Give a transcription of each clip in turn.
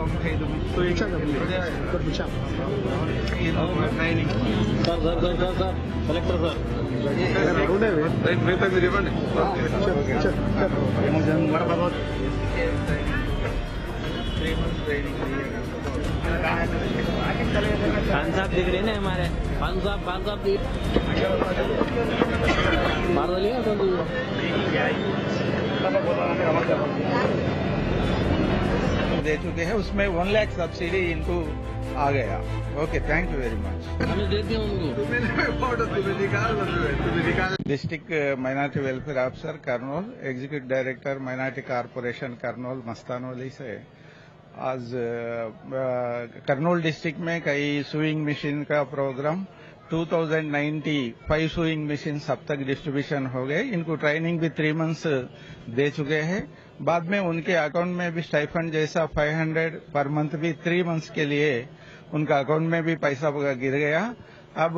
Omkleide moet Bıçak yapın. Dur bıçak. Sar sar sar sar sar. Elektro sar. Bıçak veriyorum. Bıçak. Bıçak. Bıçak. Khan साहब दिख रहे ना हमारे खान साहब खान साहब दिख मार दलिए कौन सी दे चुके हैं उसमें वन लाख सब्सिडी इनको आ गया। Okay thank you very much हमें दे दिया उनको। District minority welfare officer Kurnool executive director minority corporation Kurnool Mastanvali से आज कर्नूल डिस्ट्रिक्ट में कई सुइंग मशीन का प्रोग्राम 2090 फाइव सुइंग मशीन अब तक डिस्ट्रीब्यूशन हो गए। इनको ट्रेनिंग भी थ्री मंथ्स दे चुके हैं। बाद में उनके अकाउंट में भी स्टाइफंड जैसा 500 पर मंथ भी थ्री मंथ्स के लिए उनका अकाउंट में भी पैसा गिर गया। अब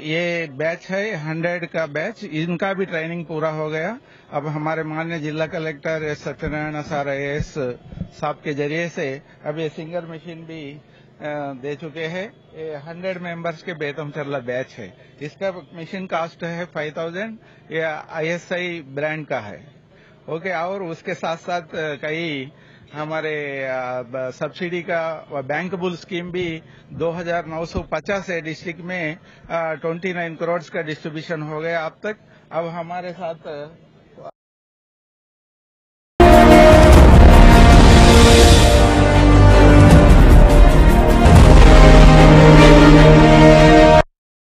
ये बैच है हंड्रेड का बैच इनका भी ट्रेनिंग पूरा हो गया। अब हमारे माननीय जिला collector S Satyanarayana sir S साहब के ज़रिए से अब ये सिंगर मशीन भी दे चुके हैं। ये हंड्रेड मेंबर्स के बेतम चरला बैच है। इसका मशीन कास्ट है फाइव थाउज़ेंड ये आईएसआई ब्रांड का है। ओके और उसके साथ साथ कई हमारे सब्सिडी का बैंक बुल स्कीम भी 2950 है। डिस्ट्रिक्ट में 29 करोड़ का डिस्ट्रीब्यूशन हो गया अब तक। अब हमारे साथ